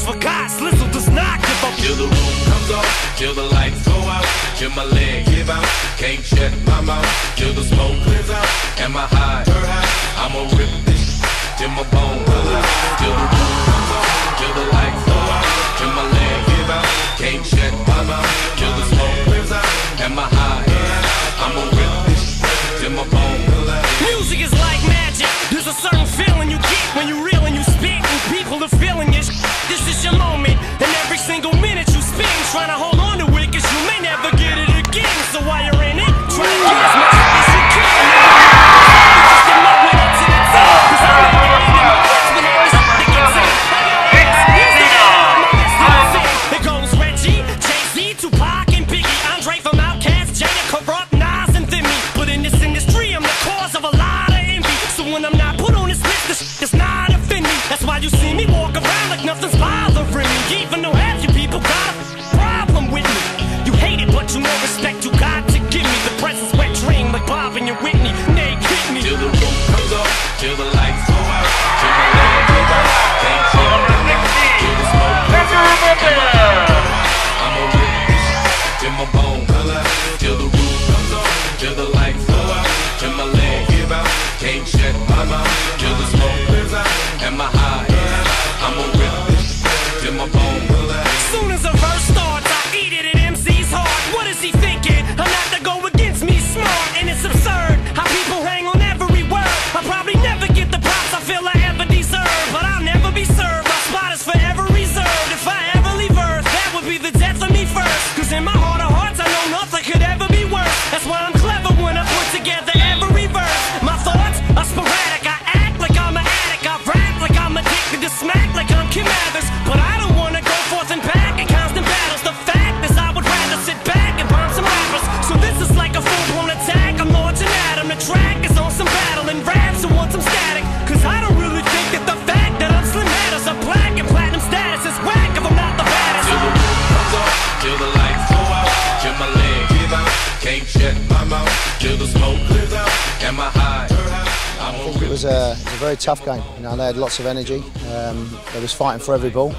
Listles for cops, does not give up. Till the roof comes off, till the lights go out, till my leg give out, can't shut my mouth, till the smoke clears out. Even though I think it was, a, it was a very tough game. You know, they had lots of energy. Um, they was fighting for every ball.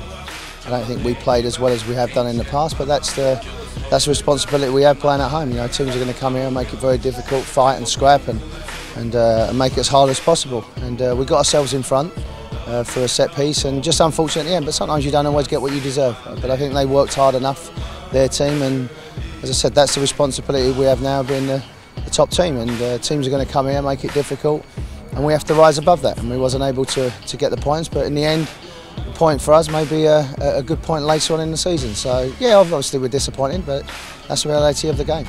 I don't think we played as well as we have done in the past, but that's the that's the responsibility we have playing at home. You know, teams are going to come here and make it very difficult, fight and scrap, and and, uh, and make it as hard as possible. And uh, we got ourselves in front uh, for a set piece, and just unfortunate end. But sometimes you don't always get what you deserve. But I think they worked hard enough, their team, and as I said, that's the responsibility we have now, being the, top team and uh, teams are going to come here make it difficult and we have to rise above that and we wasn't able to, to get the points but in the end a point for us may be a, a good point later on in the season so yeah obviously we're disappointed but that's the reality of the game.